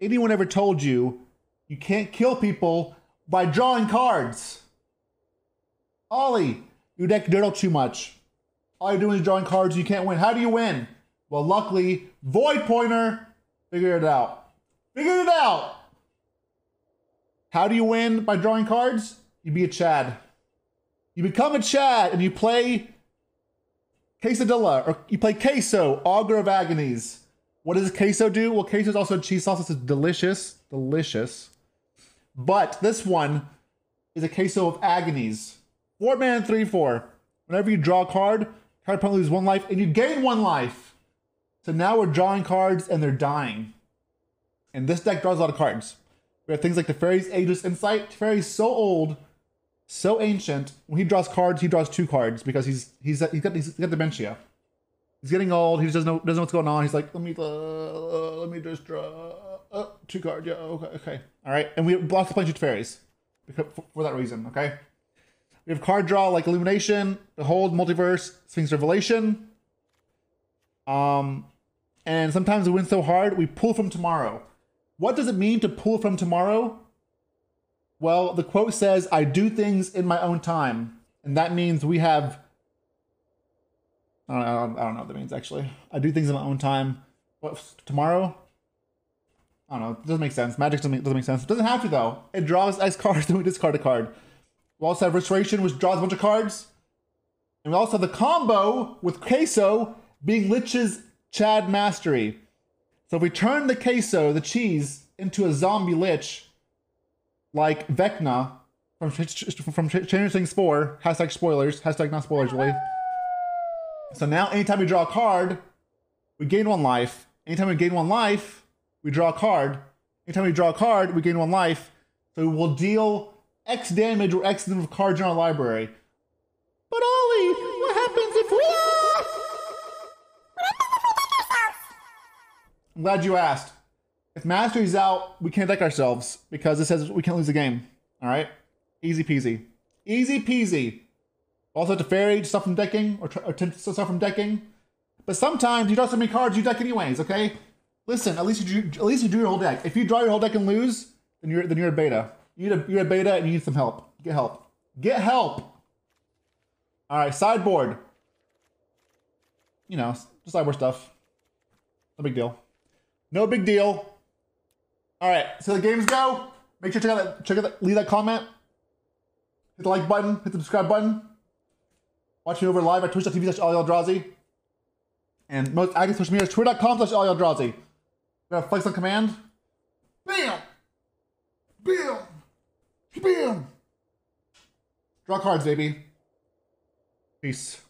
anyone ever told you you can't kill people by drawing cards. Ali, you deck diddle too much. All you're doing is drawing cards. You can't win. How do you win? Well, luckily, Void Pointer figured it out. Figured it out. How do you win by drawing cards? You be a Chad. You become a Chad and you play Quesadilla or you play Queso, Augur of Agonies. What does queso do? Well, queso is also cheese sauce. It's delicious, delicious. But this one is a queso of agonies. Four man, three, four. Whenever you draw a card, card opponent loses one life, and you gain one life. So now we're drawing cards and they're dying. And this deck draws a lot of cards. We have things like Teferi's Ageless Insight. Teferi's so old, so ancient. When he draws cards, he draws two cards because he's he's he's got he's got dementia. He's getting old. He just doesn't know, doesn't know what's going on. He's like, let me, uh, uh, let me just draw uh, two cards. Yeah, okay, okay. All right. And we lots of plenty of fairies because, for, for, that reason, okay? We have card draw like Illumination, Behold, Multiverse, Sphinx Revelation. Um, and sometimes we win so hard, we pull from tomorrow. What does it mean to pull from tomorrow? Well, the quote says, I do things in my own time. And that means we have I don't, don't, I don't know what that means actually. I do things in my own time. What tomorrow? I don't know. It doesn't make sense. Magic doesn't make, doesn't make sense. It doesn't have to though. It draws X cards, then we discard a card. We also have Restoration, which draws a bunch of cards. And we also have the combo with Queso being Lich's Chad Mastery. So if we turn the Queso, the cheese, into a zombie Lich, like Vecna from, from Stranger Things 4, hashtag spoilers, hashtag not spoilers really. So now anytime we draw a card, we gain one life. Anytime we gain one life, we draw a card. Anytime we draw a card, we gain one life. So we'll deal X damage or X number of cards in our library. But Ali, what happens if we... I'm glad you asked. If Mastery's out, we can't deck ourselves because it says we can't lose the game. All right? Easy peasy. Easy peasy. Also to fairy stuff from decking or, or stuff from decking. But sometimes you draw so many cards you deck anyways. Okay, listen. At least you at least you drew your whole deck. If you draw your whole deck and lose, then you're then you're a beta. You need a you're a beta and you need some help. Get help. Get help. All right, sideboard. You know, just sideboard stuff. No big deal. No big deal. All right, so the games go. Make sure to check out that, check out that, leave that comment. Hit the like button. Hit the subscribe button. Watch me over live at twitch.tv slash Eldrazi. And most active social media is twitter.com slash Eldrazi. Got a flex on command. Bam! Bam! Bam! Draw cards, baby. Peace.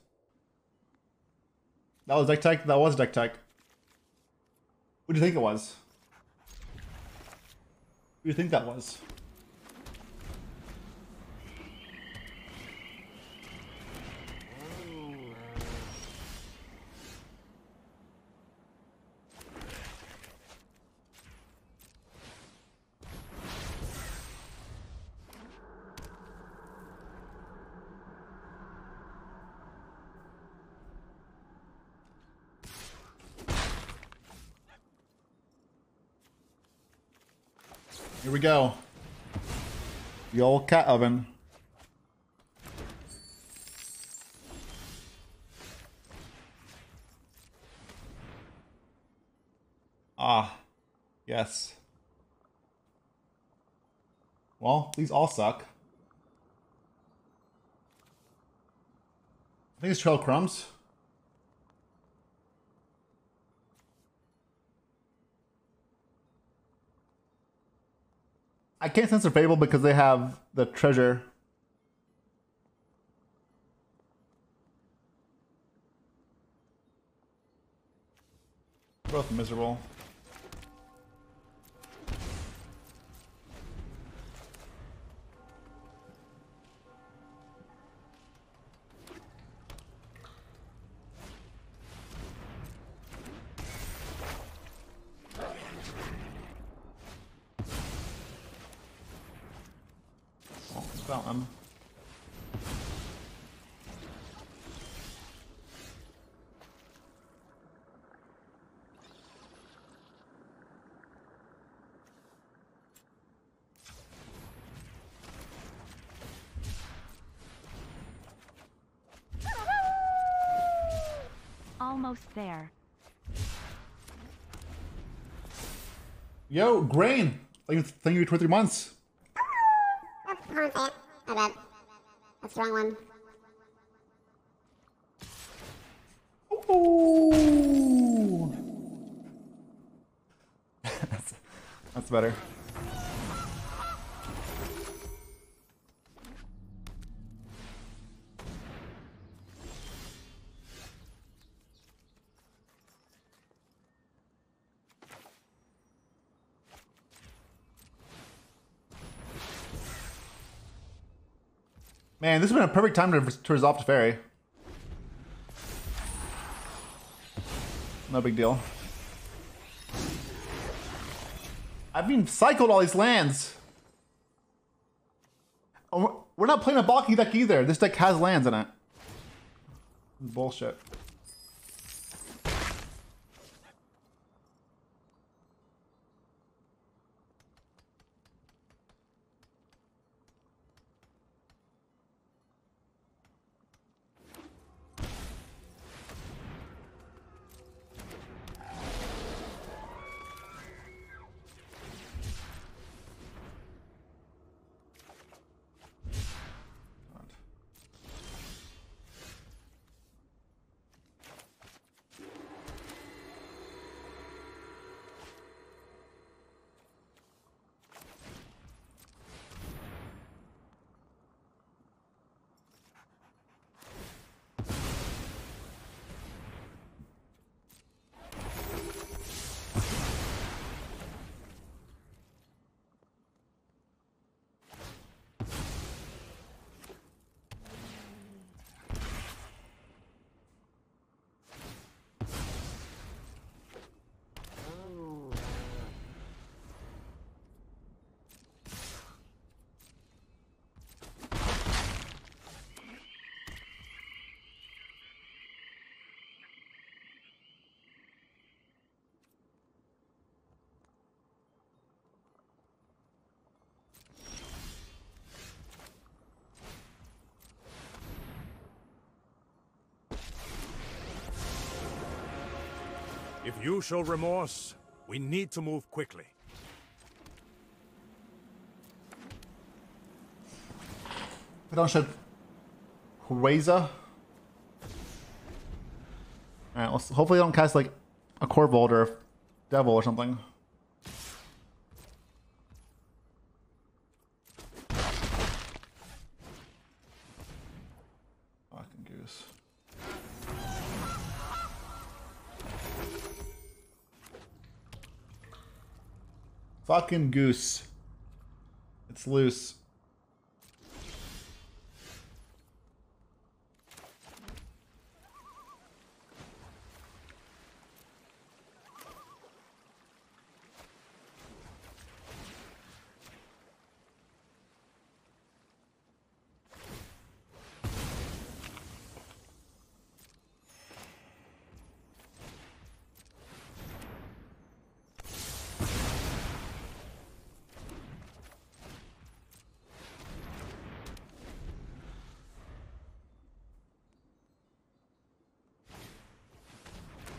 That was deck tech. That was deck tech. What do you think it was? What do you think that was? Here go. The old cat oven. Ah, yes. Well, these all suck. I think it's Trail Crumbs. I can't censor Fable because they have the treasure. Both miserable. about. Um, Almost there. Yo, Grain! Thank you, for three months. That's the wrong one. Ooh. that's, that's better. Man, this has been a perfect time to, to resolve Teferi. No big deal. I've been cycled all these lands. Oh, We're not playing a bulky deck either. This deck has lands in it. Bullshit. If you show remorse, we need to move quickly. I don't show Queza. Alright, hopefully I don't cast like a Korvold or Devil or something. Fucking goose. Fucking goose. It's loose.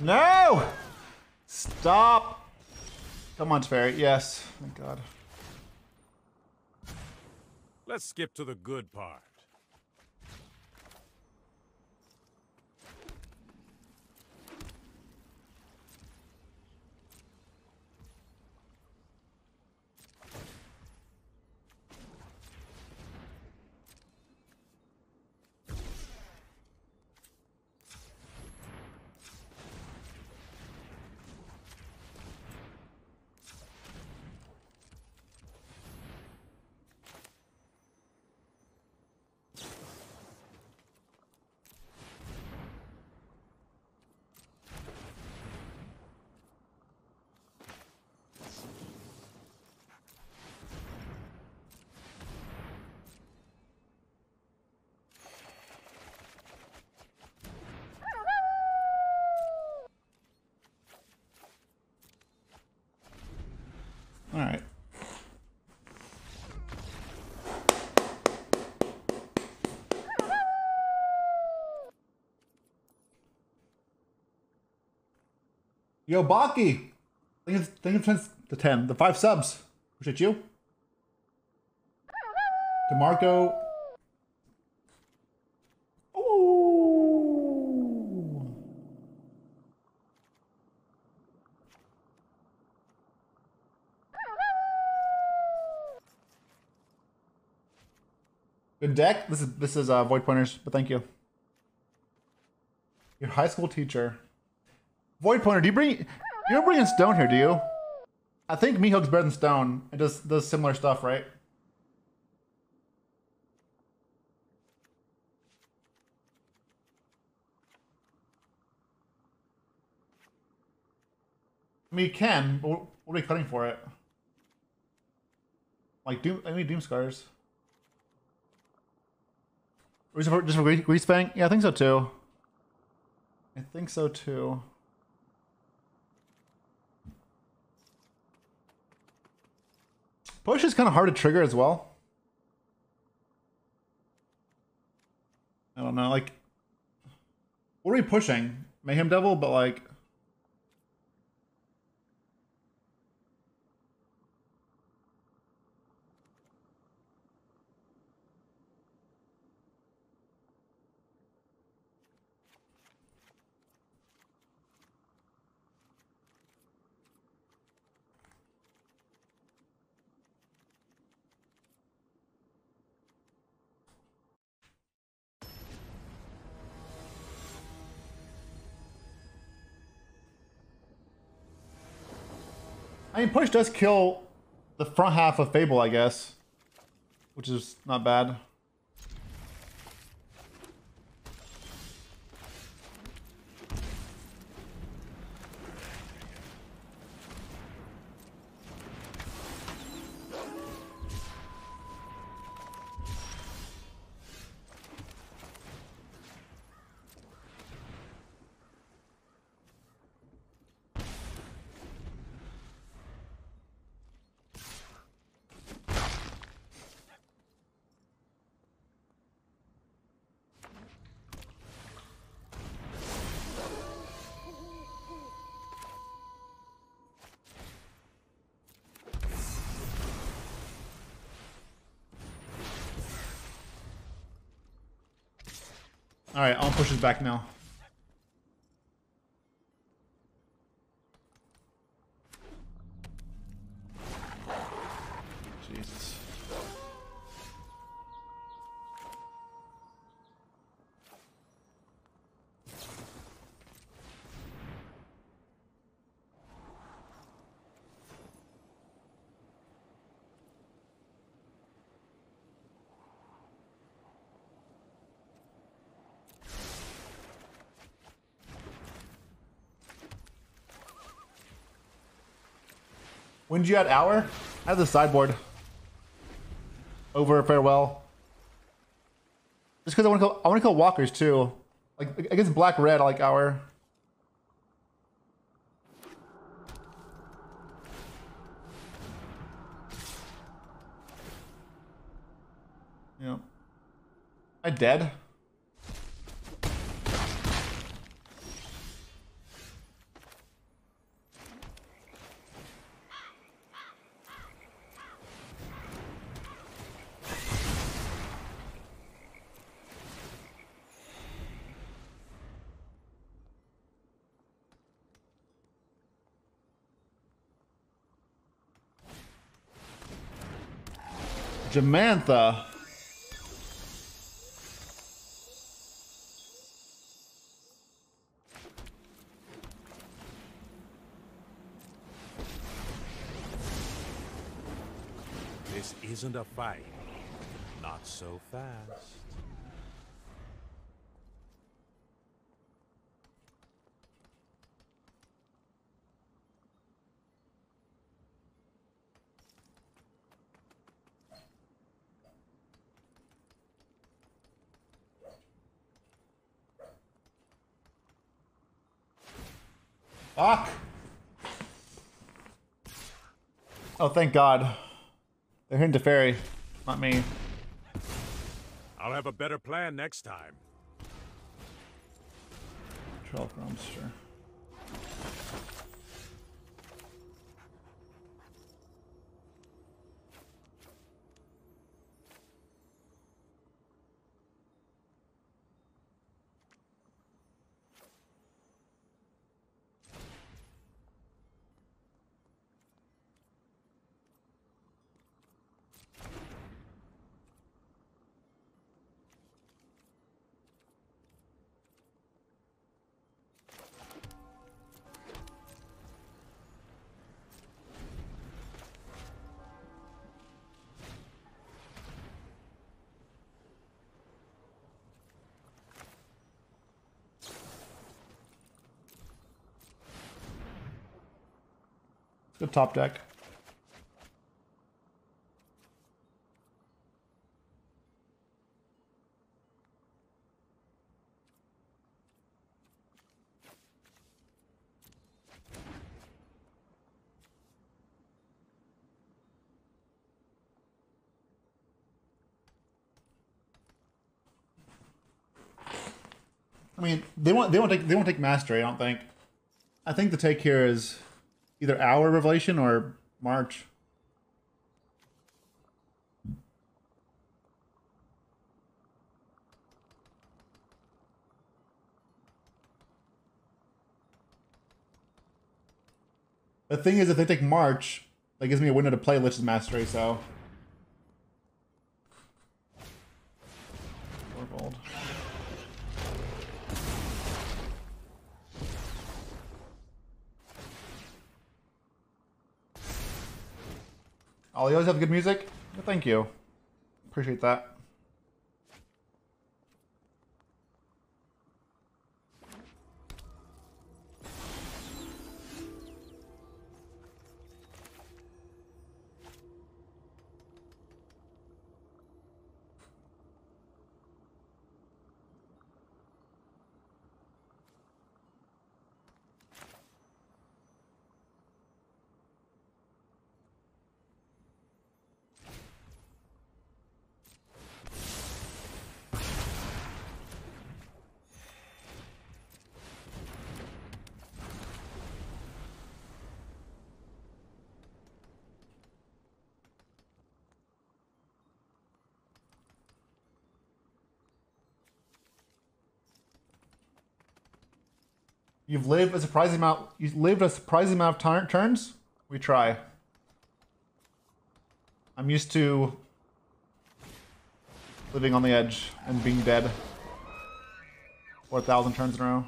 No! Stop! Come on. Yes. Thank God. Let's skip to the good part. Alright. Yo, Baki. You, thank you for the 10. The 5 subs. Appreciate you. DeMarco. Ooh. Deck. This is this is uh, void pointers, but thank you. Your high school teacher. Void pointer. Do you bring you don't bring in stone here, do you? I think Mihawk's better than stone. It does does similar stuff, right? I mean, you can. But what are we cutting for it? Like doom. I mean, Doomskar. Just for, just for Grease Grease Yeah, I think so too. I think so too. Push is kind of hard to trigger as well. I don't know, like, what are we pushing? Mayhem Devil, but like, I mean, push does kill the front half of Fable, I guess, which is not bad. All right, I'll push his back now. Jesus. When did you add hour? I have the sideboard. Over farewell. Just because I want to kill, I want to kill walkers too. Like against black red, I like hour. Yeah. I dead? Jamantha. This isn't a fight. Not so fast. Fuck. Oh, thank God. They're hitting Teferi, not me. I'll have a better plan next time. Trail Grumster. Good top deck. I mean, they won't. They won't take. They won't take mastery. I don't think. I think the take here is either our revelation or March. The thing is, if they take March, that gives me a window to play Lich's Mastery, so. Oh, you always have good music? Thank you. Appreciate that. You've lived a surprising amount. You've lived a surprising amount of tur- turns. We try. I'm used to living on the edge and being dead for a thousand turns in a row.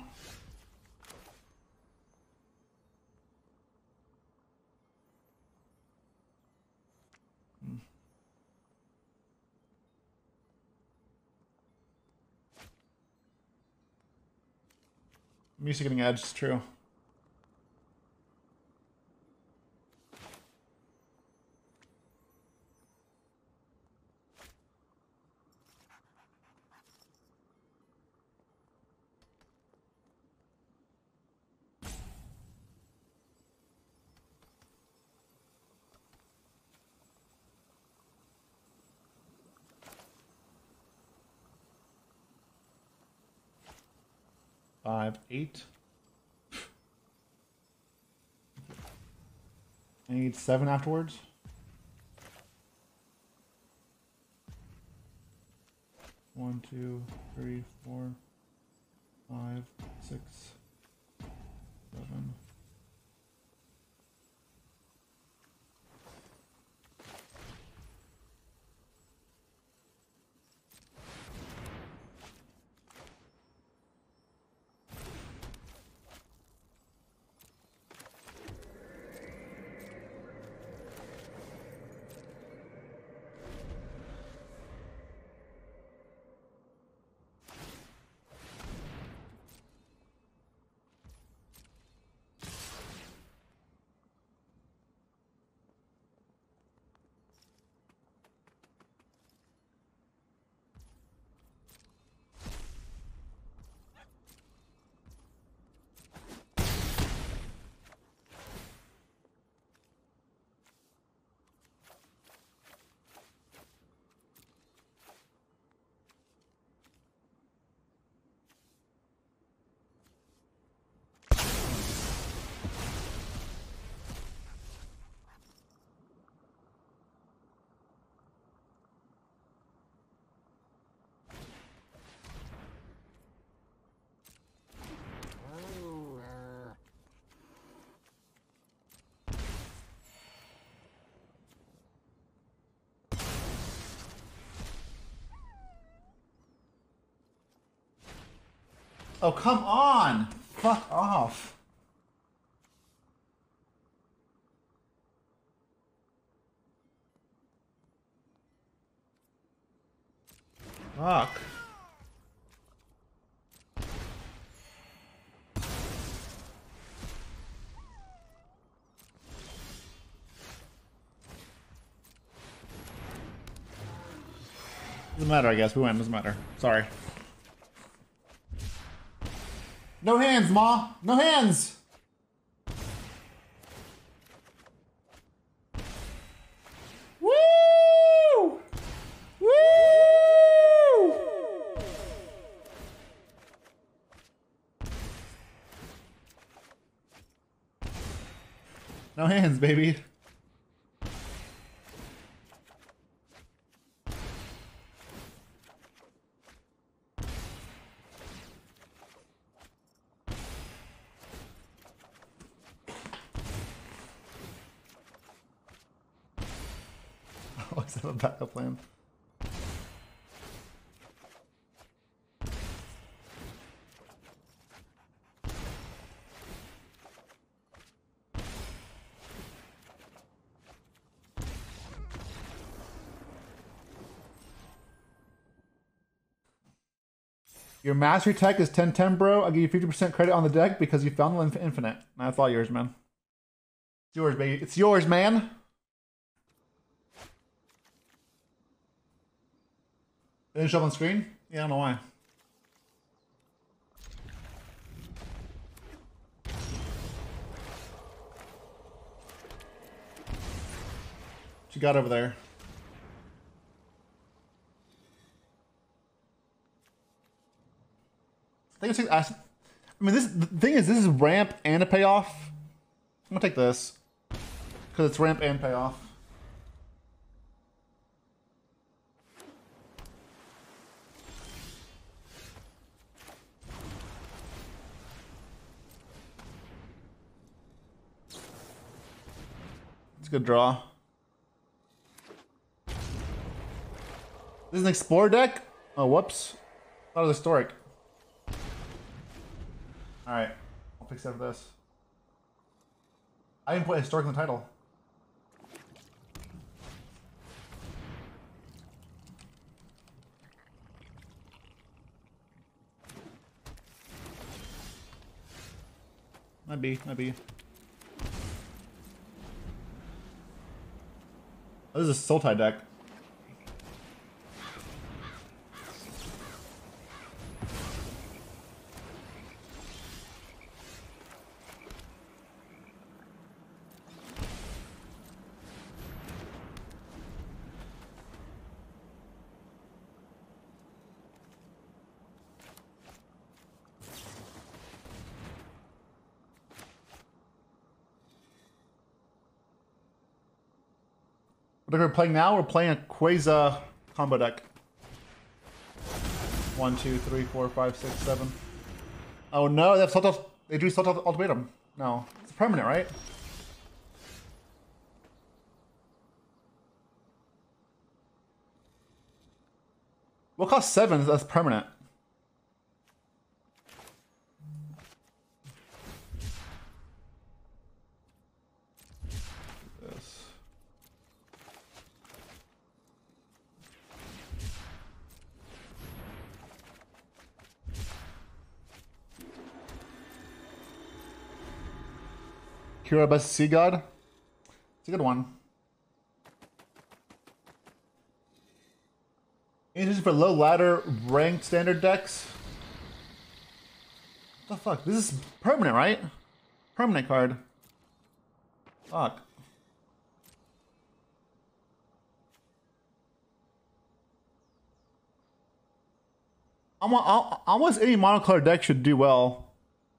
To getting edge, it's true. Five, eight. I need seven afterwards. One, two, three, four, five, six, seven. Oh, come on! Fuck off. Fuck. Doesn't matter, I guess. We win. Doesn't matter. Sorry. No hands, Ma. No hands. Woo! Woo! No hands, baby. Always have a backup plan. Your mastery tech is 1010, bro. I'll give you 50% credit on the deck because you found the infinite. That's all yours, man. It's yours, baby. It's yours, man. Show up on screen? Yeah, I don't know why. What you got over there? I. I I mean, this the thing is, this is ramp and a payoff. I'm gonna take this because it's ramp and payoff. It's a good draw. This is an Explorer deck? Oh, whoops. Thought it was Historic. Alright. I'll fix up this. I didn't put Historic in the title. Might be, might be. Oh, this is a Sultai deck. What are playing now? We're playing a Queza combo deck. One, two, three, four, five, six, seven. Oh no, that's sort of they do Sultai Ultimatum. No. It's permanent, right? What cost seven? That's permanent. This. Kiora Bests Sea God. It's a good one. Interesting for low ladder ranked standard decks. What the fuck? This is permanent, right? Permanent card. Fuck. Almost any monocolor deck should do well.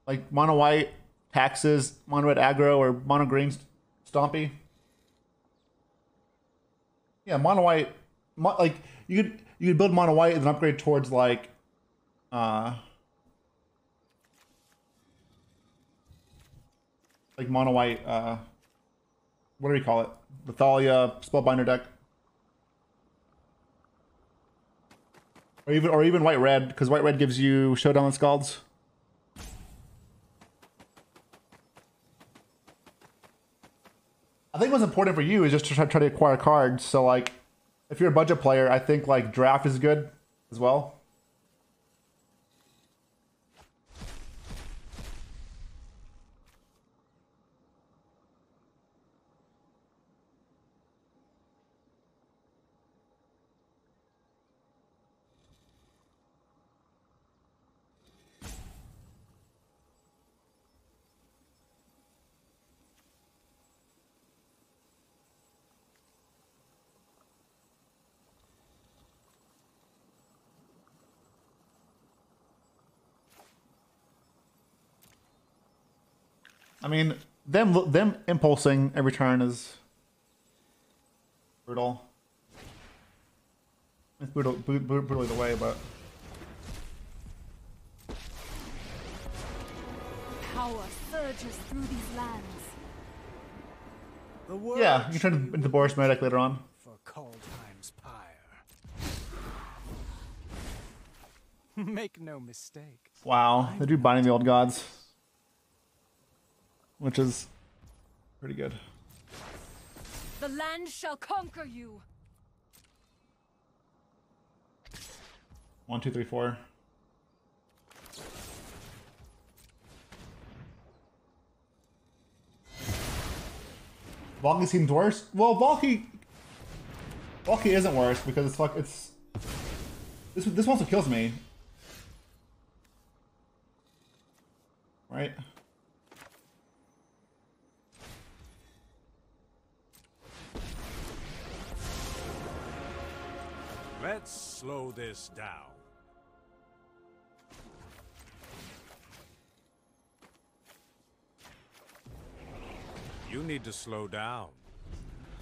Like mono white, taxes, mono red aggro, or mono green stompy. Yeah, mono white. Mo- like you could you could build mono white and then upgrade towards like, uh, like mono white. Uh, what do we call it? Lethalia spellbinder deck. Or even or even white red, because white red gives you showdown and Skalds. I think what's important for you is just to try, try to acquire cards. So like, if you're a budget player, I think like draft is good as well. I mean, them them impulsing every turn is brutal. It's brutal, bru- bru- brutal either way, but Power surges through these lands. The world yeah, you can turn into Boris Medic later on. for Kaldheim's pyre. Make no mistake. Wow, they do Binding the Old Gods, which is pretty good. The land shall conquer you. One, two, three, four. Valki seems worse. Well, Valki, Valki isn't worse because it's fuck. It's this. This also kills me. Right. Let's slow this down. You need to slow down.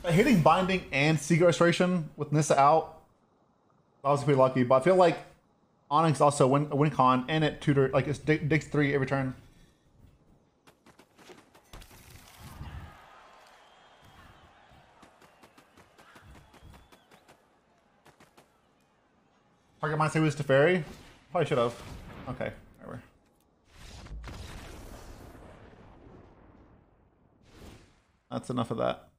Uh, hitting binding and Sea Gate Restoration with Nissa out, I was pretty lucky. But I feel like Onyx also win win con and it tutor like it's digs three every turn. Target mine say was Teferi. Probably should have. Okay, whatever. That's enough of that.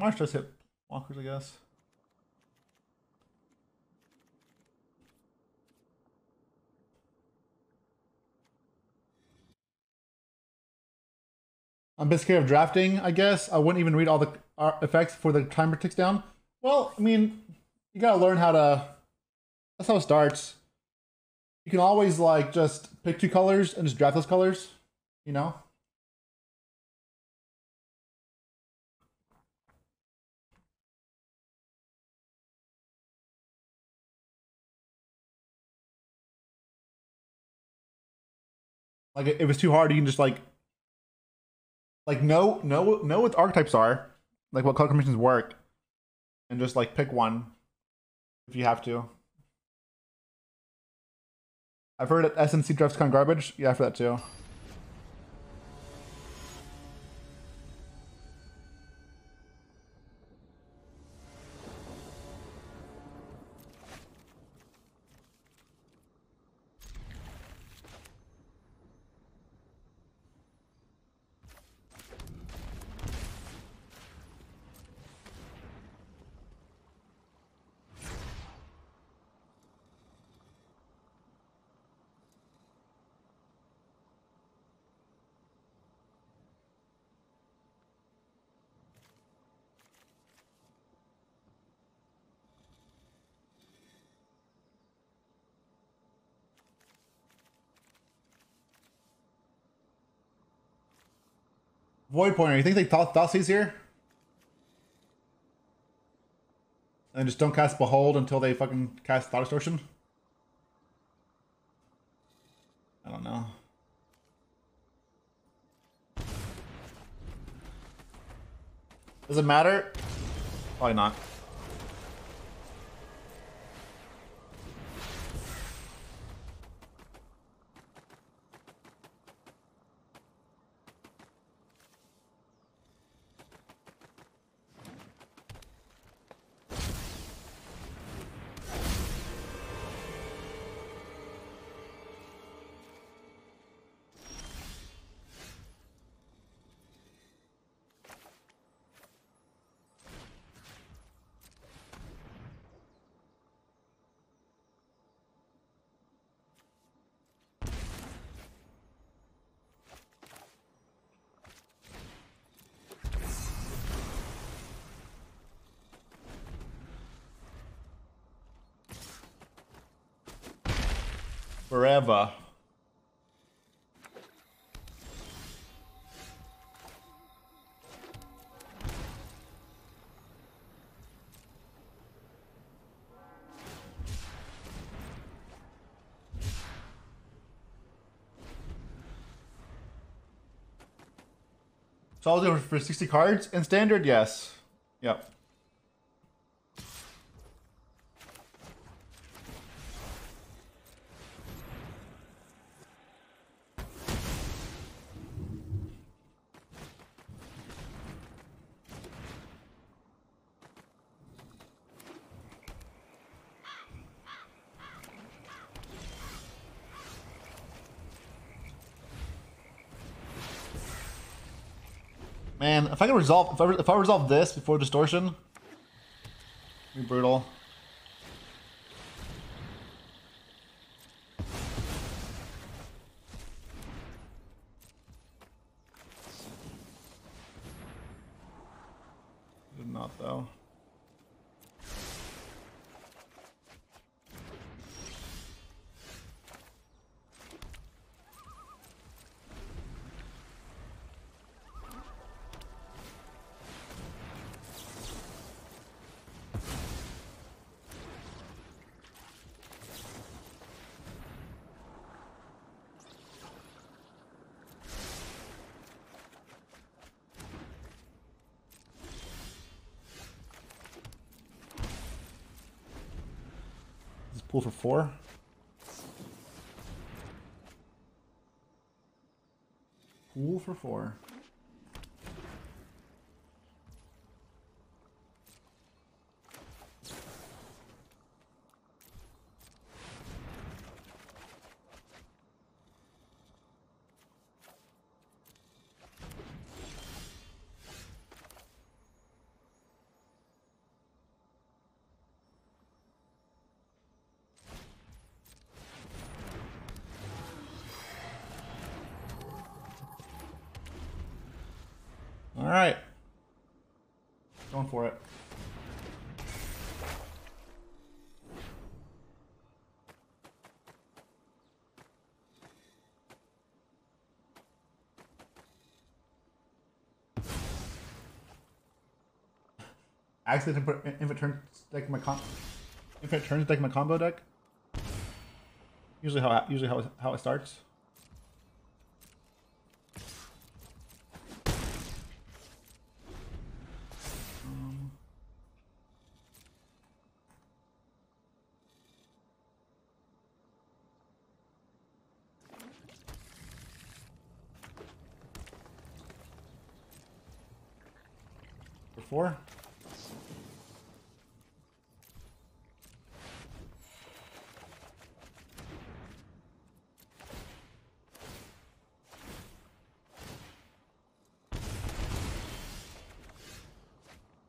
Marsh does hit walkers, I guess. I'm a bit scared of drafting, I guess. I wouldn't even read all the uh, effects before the timer ticks down. Well, I mean, you gotta learn how to. That's how it starts. You can always, like, just pick two colors and just draft those colors, you know? Like if it was too hard, you can just like like know know know what archetypes are, like what color combinations work, and just like pick one if you have to. I've heard that SNC drafts kind of garbage. Yeah, for that too. Void Pointer, you think they thought Thoughtseize here? And just don't cast Behold until they fucking cast Thought Distortion? I don't know. Does it matter? Probably not. Forever. So I'll do it for 60 cards in standard, yes. Yep. Man, if I can resolve if I, if I resolve this before distortion, be brutal. Pull for four. Pool for four. All right. Going for it. Put if it turns deck in my com if it turns in my combo deck. Usually how usually how how it starts. Four.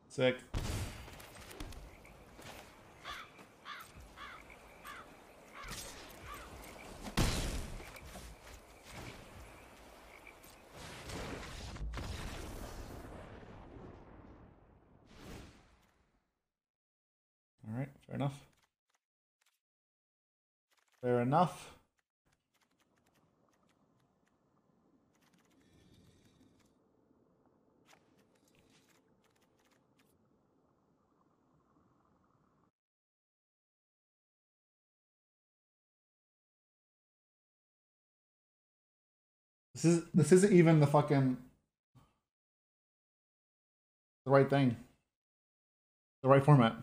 Sick. All right, fair enough. Fair enough. This is this isn't even the fucking the right thing. The right format.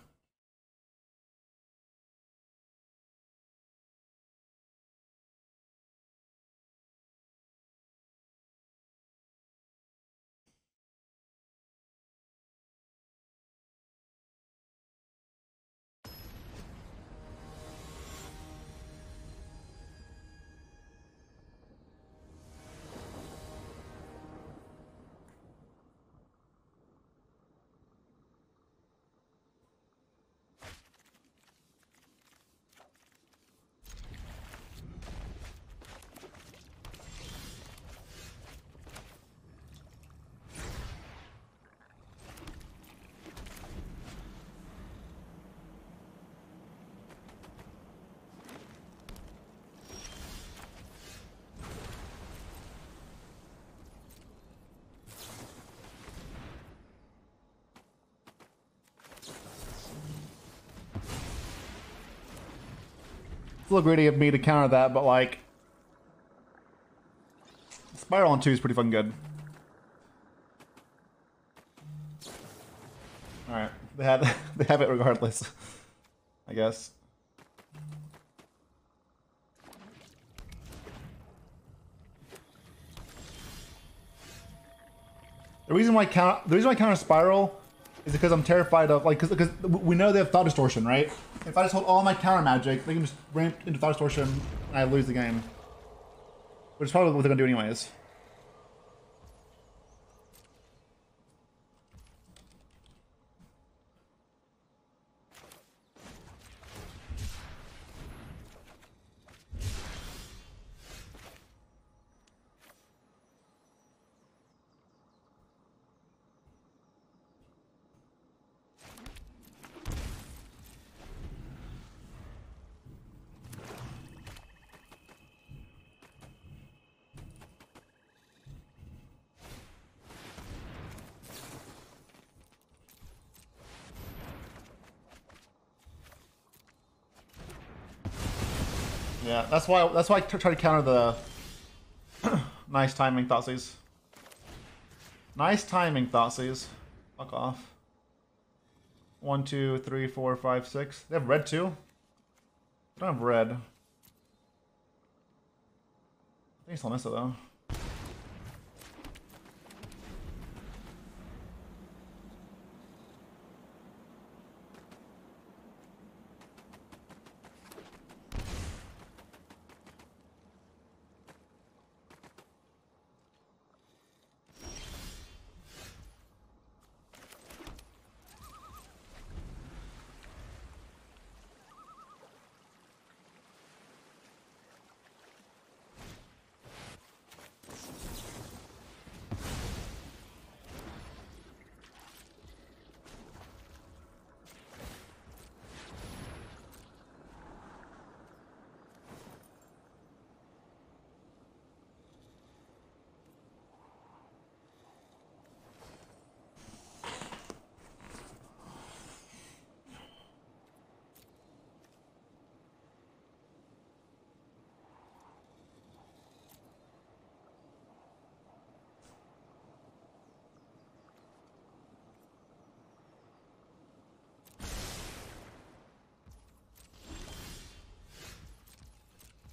A little greedy of me to counter that, but like, Spiral on two is pretty fucking good. All right, they have they have it regardless, I guess. The reason why count the reason why I counter spiral is because I'm terrified of like because we know they have thought distortion, right? If I just hold all my counter magic, they can just ramp into thought distortion and I lose the game. Which is probably what they're gonna do anyways. That's why that's why I try to counter the nice timing Thoughtseize. Nice timing Thoughtseize. Fuck off. One, two, three, four, five, six. They have red too? They don't have red. I think still miss it though.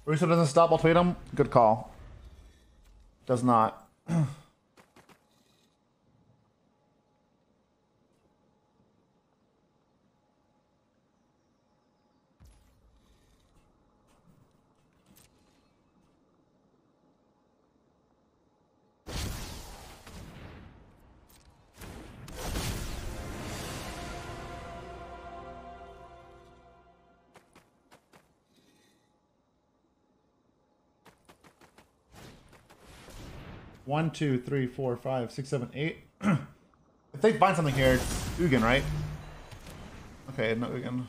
Russo doesn't stop I'll tweet him. Good call. Does not. One, two, three, four, five, six, seven, eight. if they find something here, it's Ugin, right? Okay, no Ugin.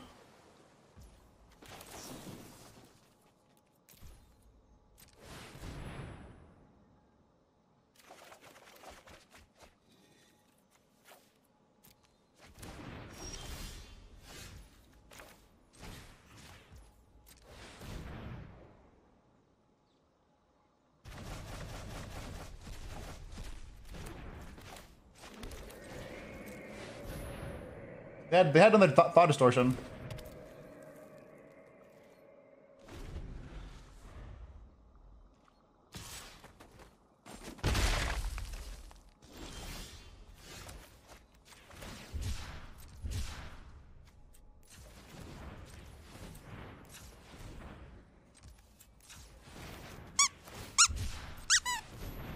They had, they had another th thought distortion.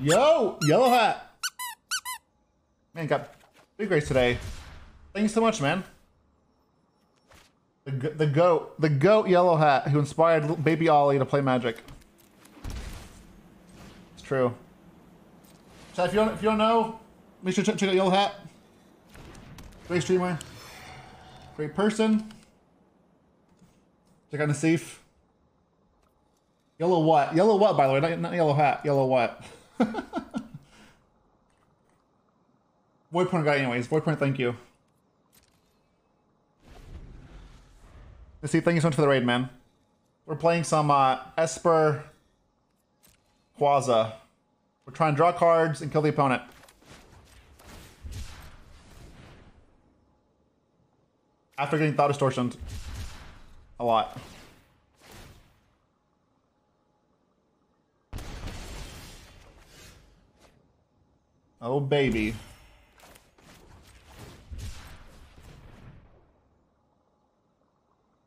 Yo, yellow hat. Man, got big race today. Thanks so much, man. The, the goat, the goat yellow hat who inspired baby Ollie to play Magic. It's true. So if you don't, if you don't know, make sure to check, out Yellow Hat. Great streamer, great person. Check out Nassif. Yellow what? Yellow what? By the way, not, not yellow hat. Yellow what? Void point guy, anyways. Void point, thank you. Let's see, thank you so much for the raid, man. We're playing some uh, Esper Queza. We're trying to draw cards and kill the opponent. After getting Thought Distortioned. A lot. Oh, baby.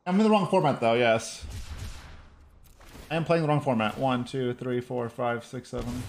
I'm in the wrong format, though, yes. I am playing the wrong format. One, two, three, four, five, six, seven.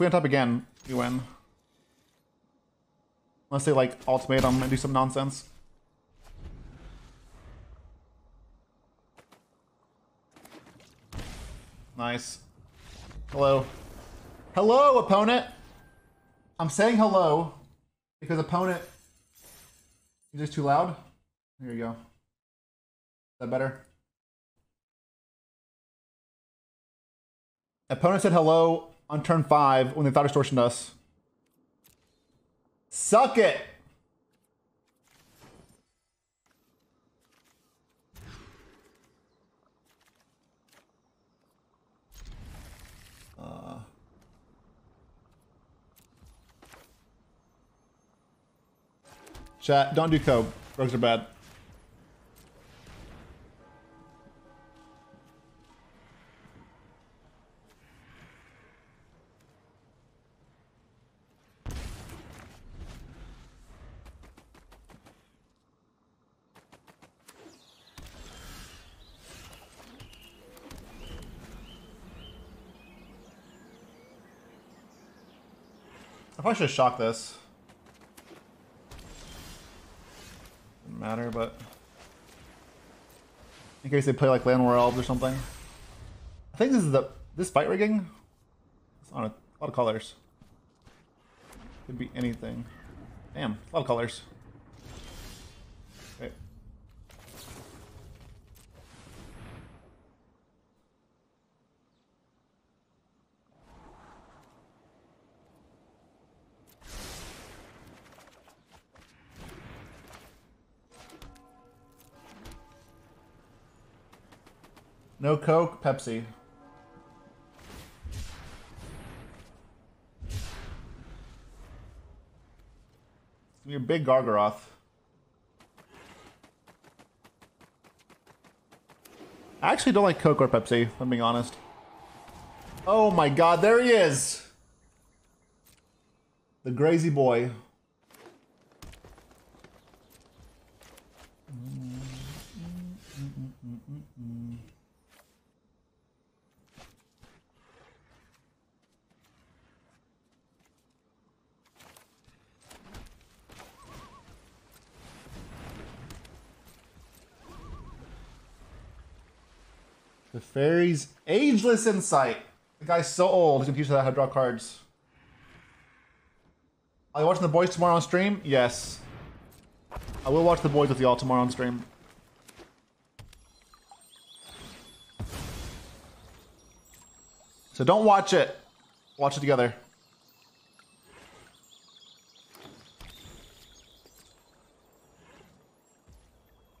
We on top again, we win. Unless they, like, ultimate ultimatum and do some nonsense. Nice. Hello. Hello, opponent! I'm saying hello because opponent... Is just too loud? Here you go. Is that better? Opponent said hello on turn five when they thought distortioned us. Suck it! Uh. Chat, don't do coke. Drugs are bad. Probably should shock this. Doesn't matter, but in case they play like Llanowar Elves or something. I think this is the this fight rigging. It's on a lot of colors. Could be anything. Damn, a lot of colors. No Coke, Pepsi. You're a big Gargaroth. I actually don't like Coke or Pepsi, if I'm being honest. Oh my god, there he is! The crazy boy. The Teferi's Ageless Insight. The guy's so old, he's us how to draw cards. Are you watching the boys tomorrow on stream? Yes. I will watch the boys with y'all tomorrow on stream. So don't watch it. Watch it together.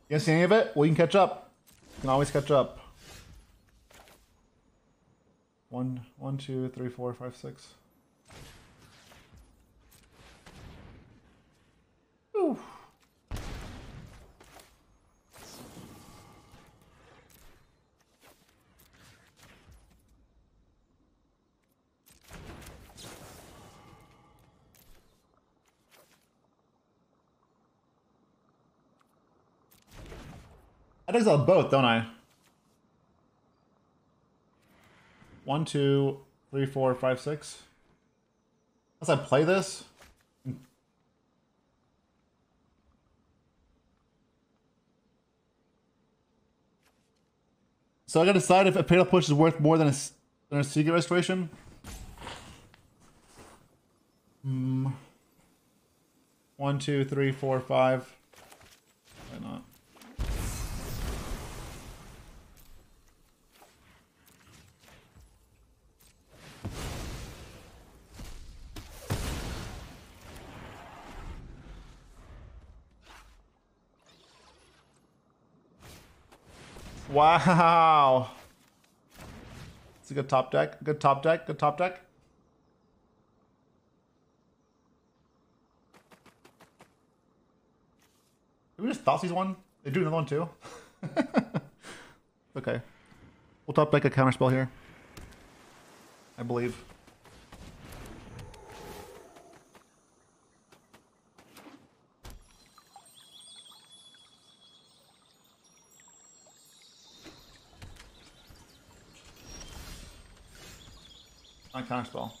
You didn't see any of it? Well, you can catch up. You can always catch up. One, one, two, three, four, five, six. Ooh. I think I'll both, don't I? One, two, three, four, five, six. As I play this. So I gotta decide if a fatal push is worth more than a, than a Sea Gate Restoration. Hmm. One, two, three, four, five. Wow. It's a good top deck. Good top deck. Good top deck. Did we just these one? They do another one too? okay. We'll top deck a counter spell here. I believe. Counter spell.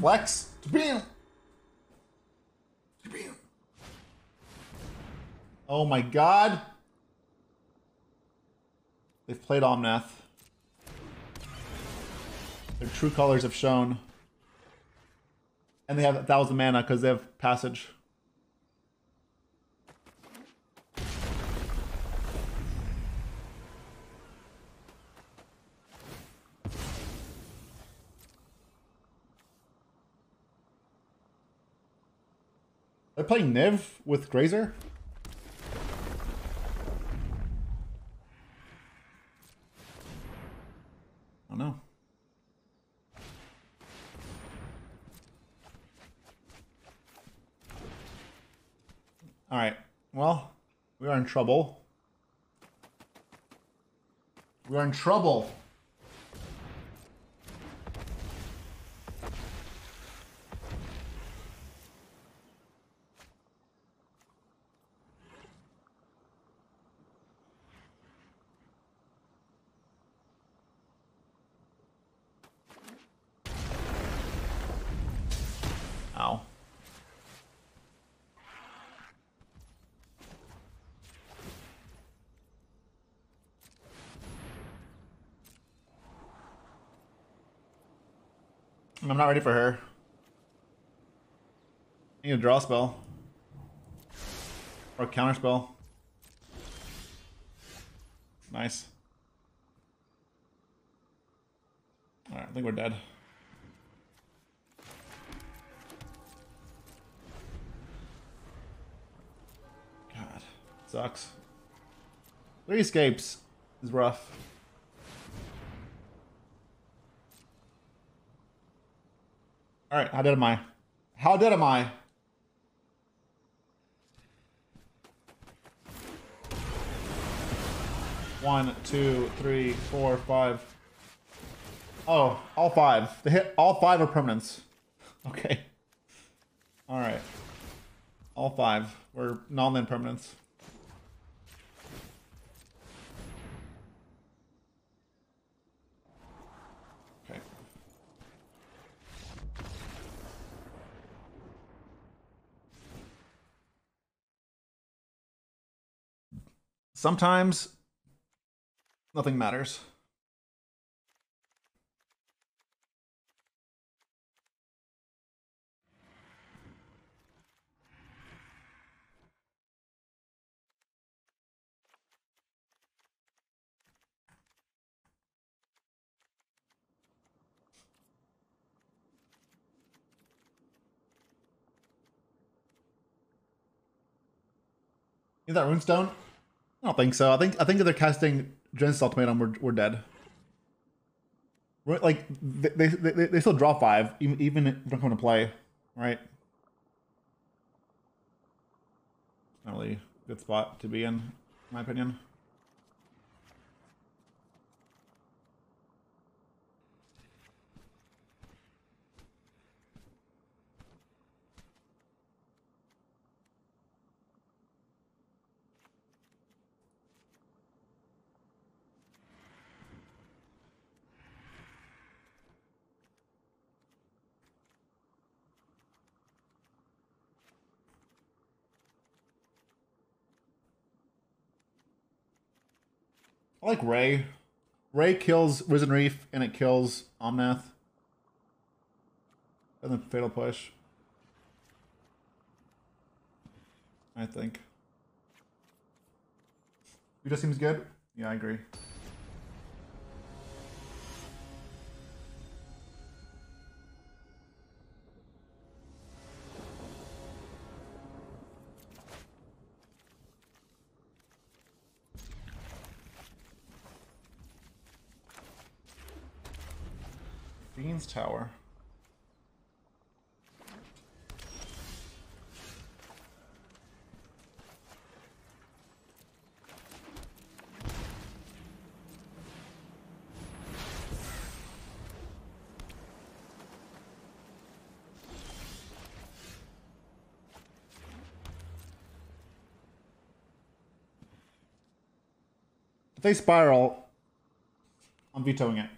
Flex. Bam. Bam. Oh my god. They've played Omnath. Their true colors have shown. And they have a thousand mana because they have passage. Niv with Grazer? I don't know. Alright. Well, we are in trouble. We are in trouble. Ow. I'm not ready for her. Need a draw spell. Or a counter spell. Nice. Alright, I think we're dead. God, sucks. Three escapes is rough. All right, how dead am I? How dead am I? One, two, three, four, five. Oh, all five. They hit all five are permanents. Okay. All right. All five were non-land permanents. Sometimes nothing matters. Is that runestone? I don't think so. I think I think if they're casting Genesis Ultimatum, we're, we're dead. We're, like they, they, they, still draw five, even even if they don't come to play, right? Not really a good spot to be in, in my opinion. I like Ray. Ray kills Risen Reef and it kills Omnath. And then Fatal Push. I think. Vita seems good. Yeah, I agree. Raffine's Tower. If they spiral, I'm vetoing it.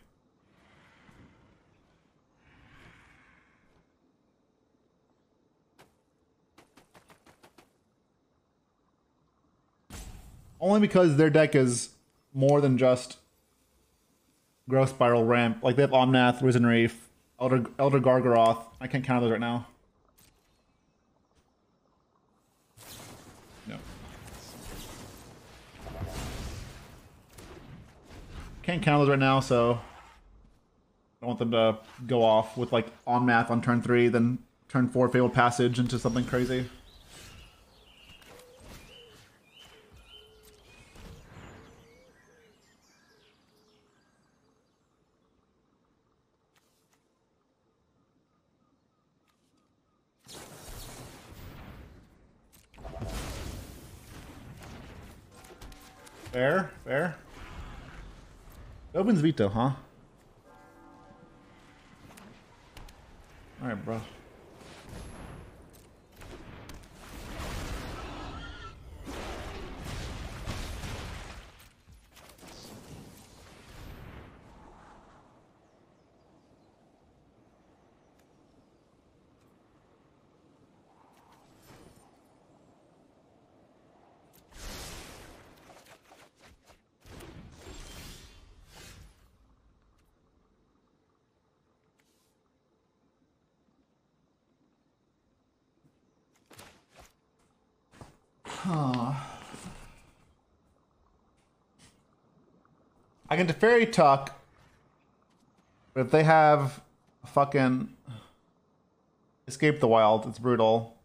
Only because their deck is more than just Growth Spiral Ramp. Like they have Omnath, Risen Reef, Elder Elder Gargaroth. I can't count those right now. No. Can't count those right now, so I want them to go off with like Omnath on turn three, then turn four Fabled Passage into something crazy. Fair, fair. Opens veto, huh? Alright, bro. I can Teferi Tuck, but if they have a fucking Escape the Wild, it's brutal.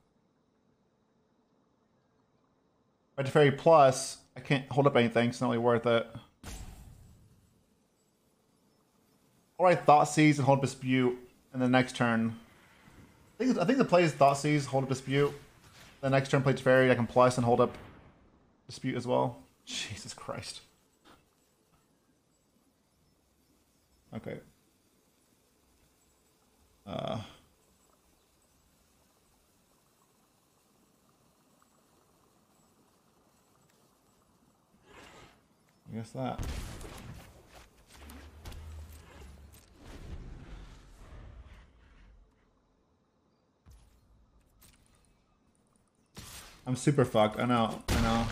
But Teferi Plus, I can't hold up anything, it's not really worth it. Or I Thought Seize and hold Dispute, and the next turn. I think, I think the play is Thought Seize, hold up Dispute. The next turn play Teferi, I can plus and hold up Dispute as well. Jesus Christ. Okay. Uh. I guess that. I'm super fucked. I know. I know.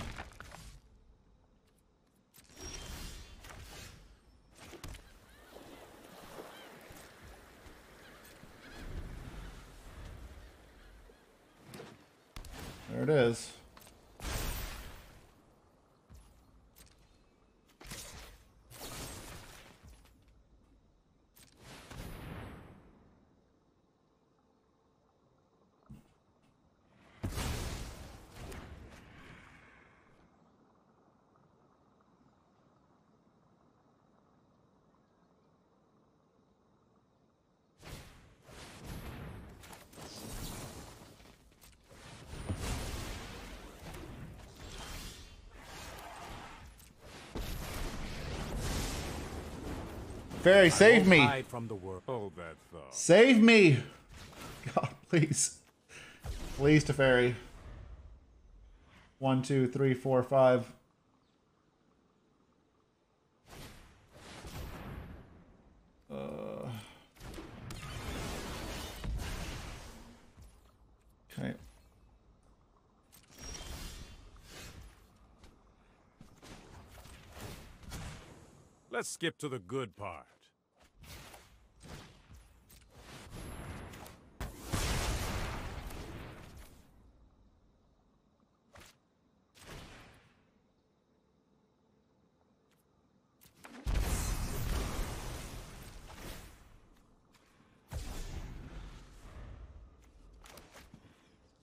There it is. Fairy, save me! From the world. Hold that thought. Save me! God, please. Please, Teferi. One, two, three, four, five. Uh. Okay. Let's skip to the good part.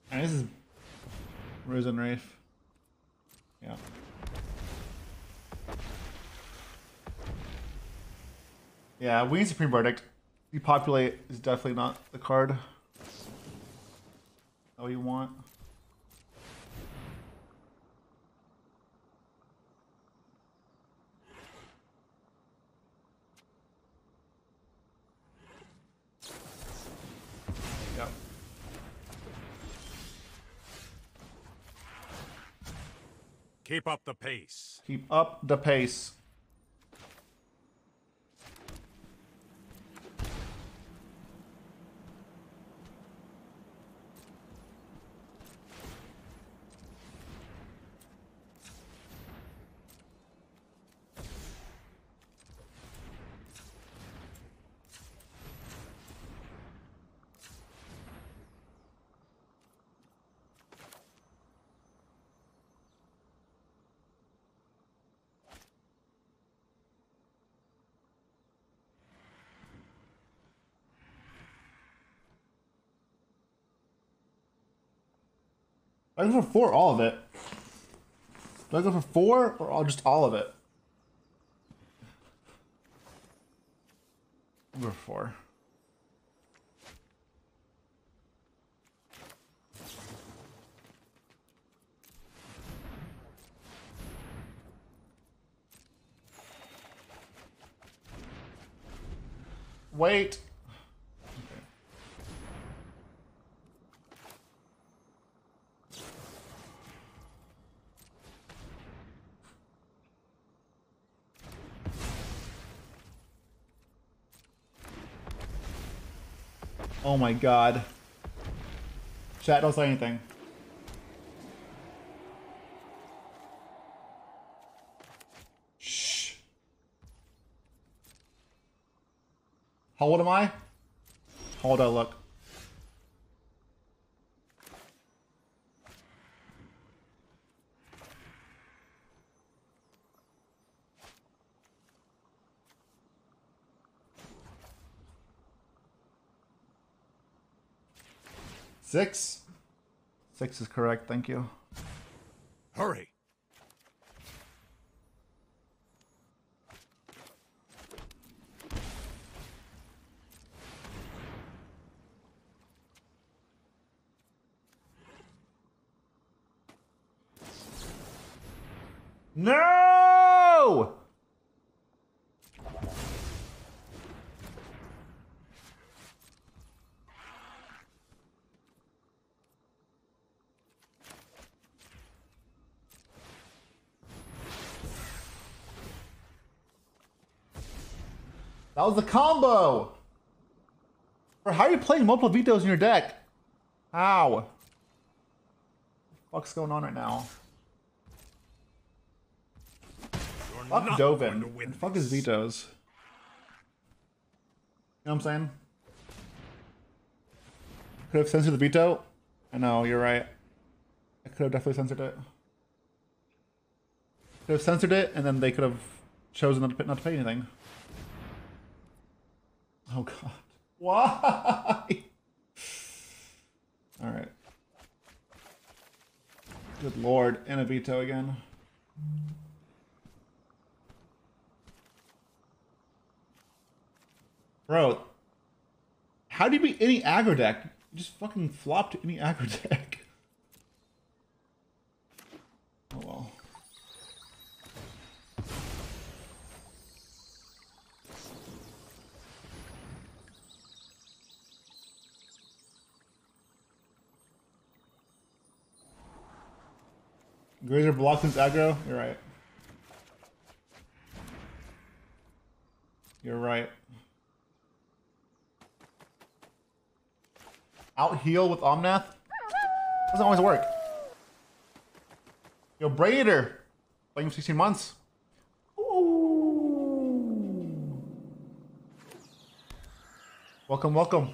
And this is Risen Reef. Yeah. Yeah, we need Supreme Verdict. Depopulate is definitely not the card that we want. Yep. Keep up the pace. Keep up the pace. I go for four, all of it. Do I go for four or all, just all of it? Go for four. Wait. Oh my god. Chat, don't say anything. Shh. How old am I? How old do I look? Six? Six is correct, thank you. Hurry. No! That was the combo! Bro, how are you playing multiple vetoes in your deck? How? What the fuck's going on right now? You're Fuck Dovin. And fuck his vetoes. You know what I'm saying? Could have censored the veto. I know, you're right. I could have definitely censored it. Could have censored it, and then they could have chosen not to not to pay anything. Oh god. Why? Alright. Good lord. And a veto again. Bro, how do you beat any aggro deck? You just fucking flop to any aggro deck. Oh well. Grazer blocks his aggro? You're right. You're right. Out heal with Omnath? Doesn't always work. Yo, Braider! Playing for 16 months. Ooh. Welcome, welcome.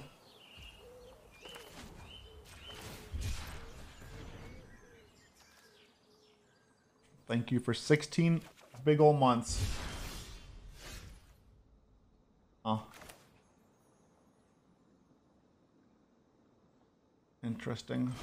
Thank you for 16 big old months. Oh. Interesting.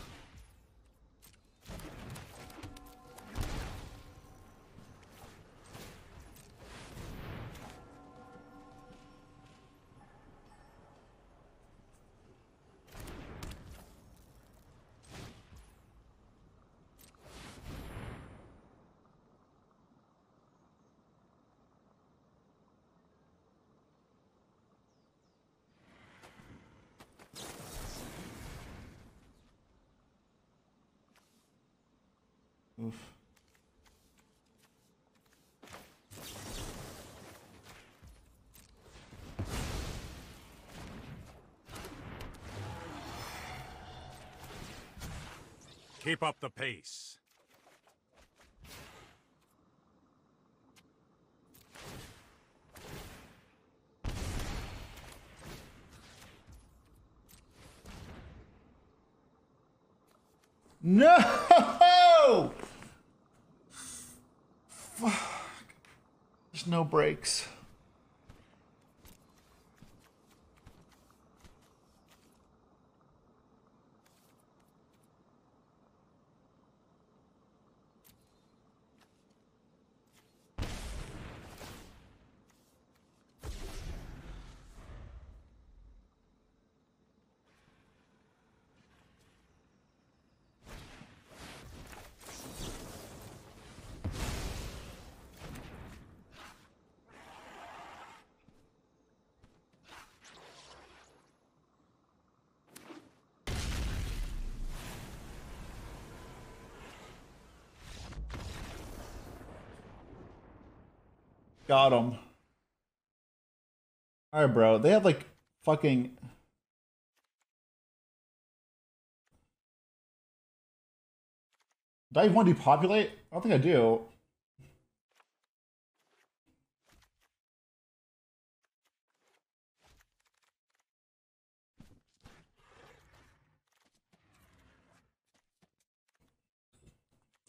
Keep up the pace. No! Fuck. There's no breaks. Got him. Alright, bro. They have like fucking. Do I even want to depopulate? I don't think I do.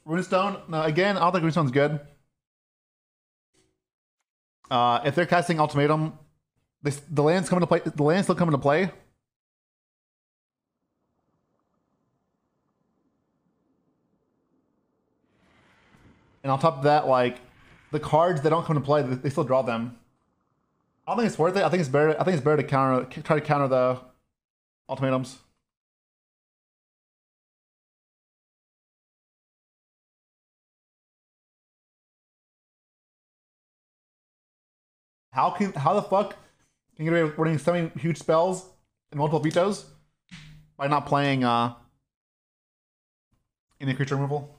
Runestone? No, again, I don't think Runestone's good. Uh, if they're casting ultimatum, the land's coming to play. The land's still coming to play. And on top of that, like the cards that don't come to play, they they still draw them. I don't think it's worth it. I think it's better. I think it's better to counter, try to counter the ultimatums. How can how the fuck can you get away with running so many huge spells and multiple vetoes by not playing uh any creature removal?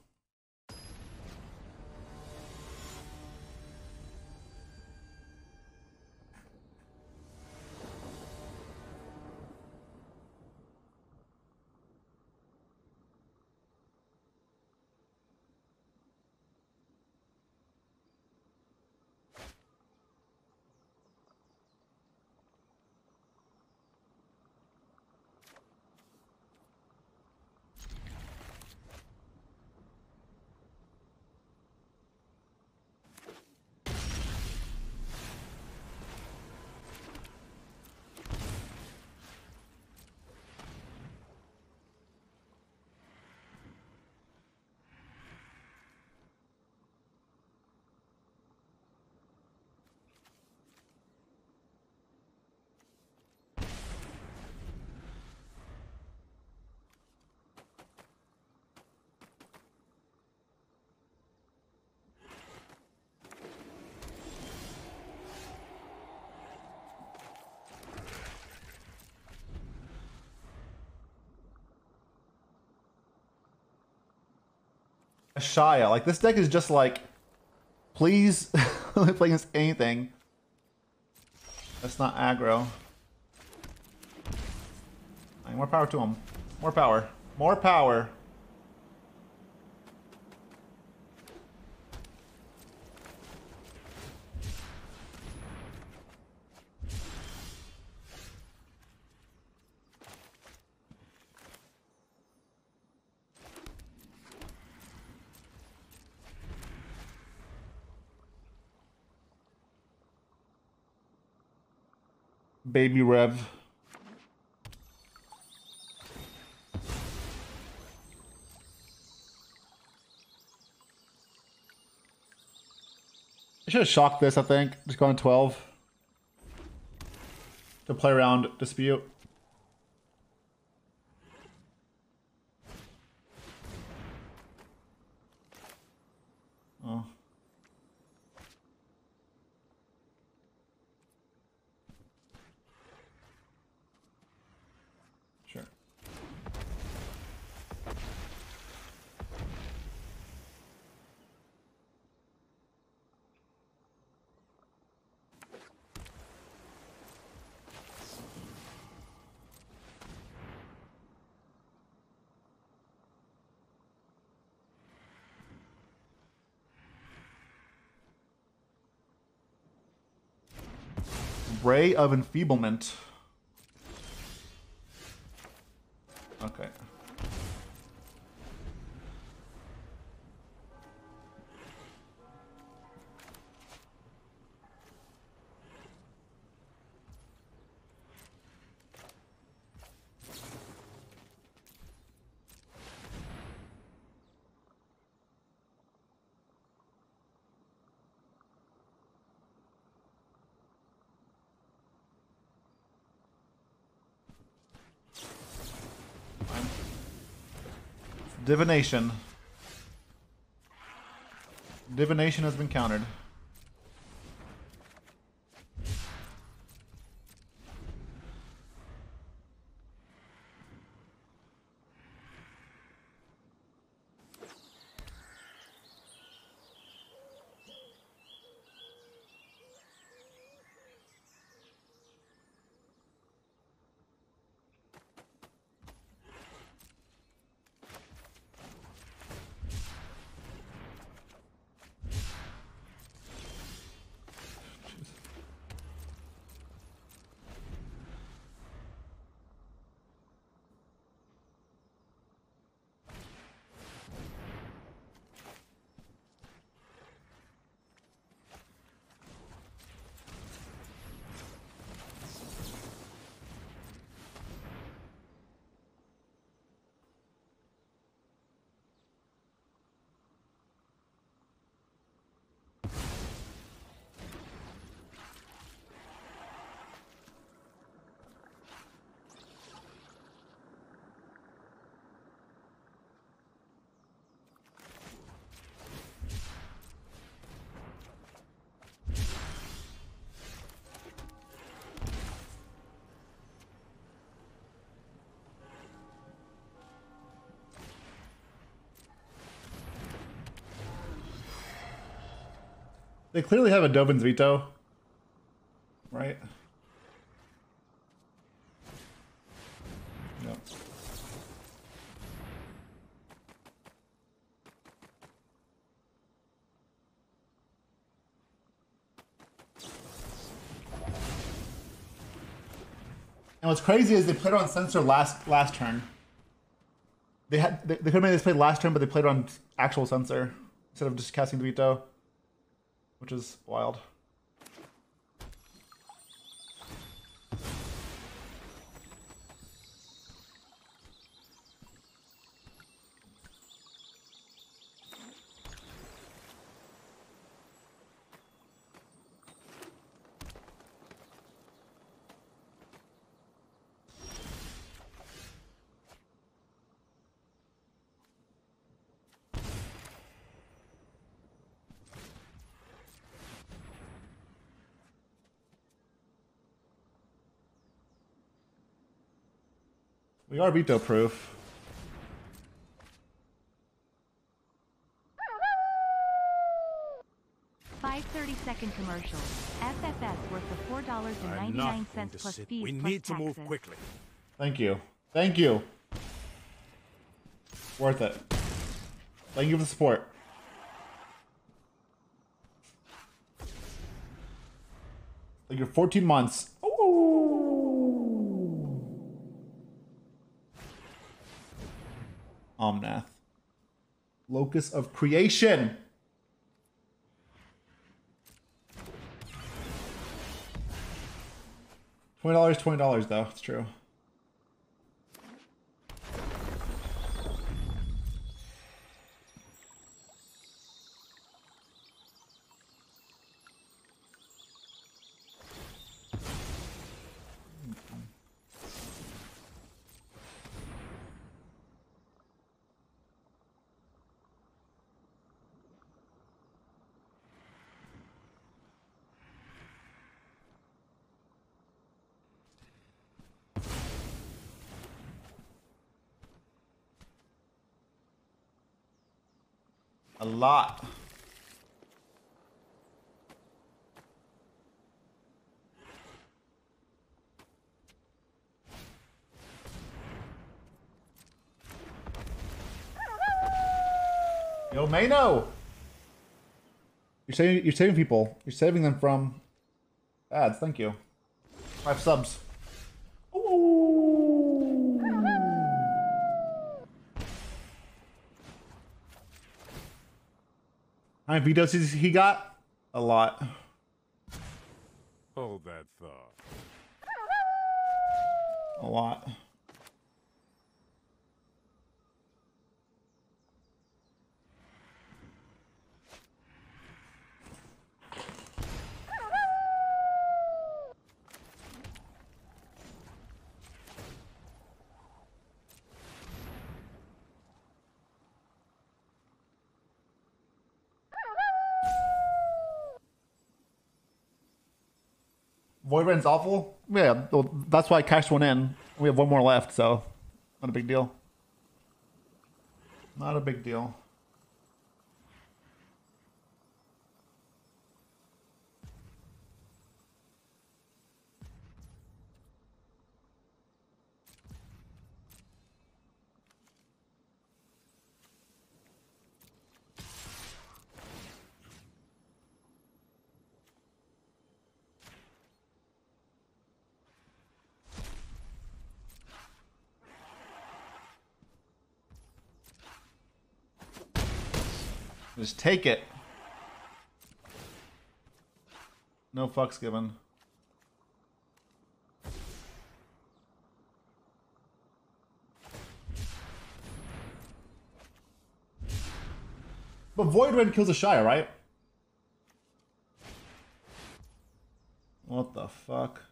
Shia. Like this deck is just like, please play against anything. That's not aggro. Like, more power to him. More power. More power. Baby Rev. I should have shocked this, I think. Just going 12. To play around dispute. Oh. Sure. Of Enfeeblement. Divination. Divination has been countered. They clearly have a Dovin's veto. Right? And what's crazy is they played on Censor last last turn. They had they, they could have made this play last turn, but they played on actual Censor instead of just casting the veto which is wild. We are veto proof. Five 30-second commercials. FFS worth of four dollars and ninety nine cents I'm ninety not nine going cents to plus sit. fees We plus need to move quickly. Thank you. Thank you. Worth it. Thank you for the support. Like you're 14 months. Omnath. Locus of creation. Twenty dollars, twenty dollars though. It's true. A lot. Yo, Mano! You're saving, you're saving people. You're saving them from ads. Thank you. Five subs. Ooh. How many vetoes has he got? A lot. Hold that thought. A lot. Rain's awful. Yeah, well, that's why I cashed one in. We have one more left, so not a big deal. Not a big deal. Just take it. No fucks given. But Void Rend kills a Shire, right? What the fuck?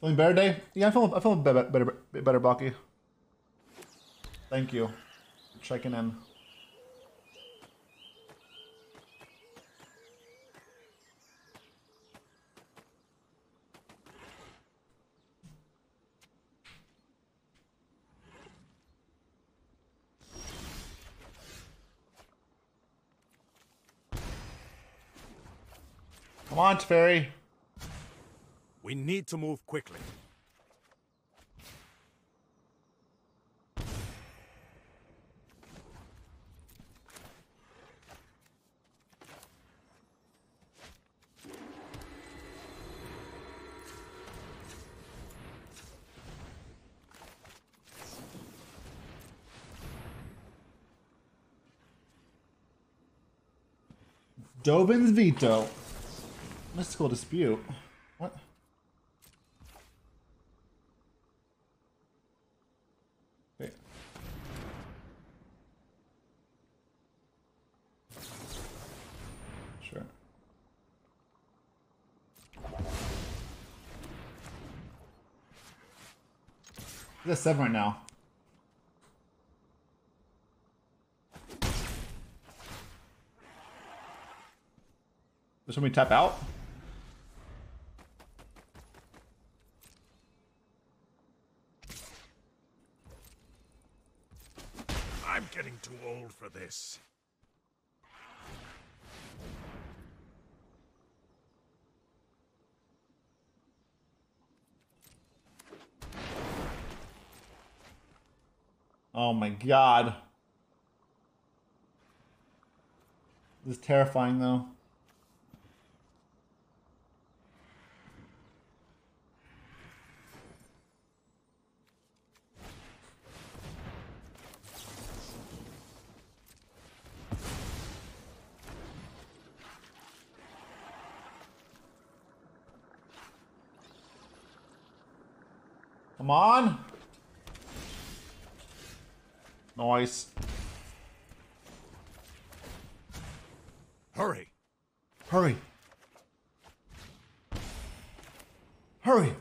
Feeling better day? Yeah, I feel I feel better better better, Bucky. Thank you. for Checking in. Come on, Teferi. We need to move quickly. Dovin's veto. Mystical dispute. He's at seven right now. Does somebody tap out? I'm getting too old for this. Oh my god. This is terrifying though. Come on. Nice. Hurry! Hurry. Hurry.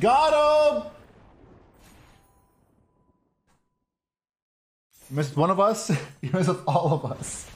Got him! You missed one of us? You missed all of us.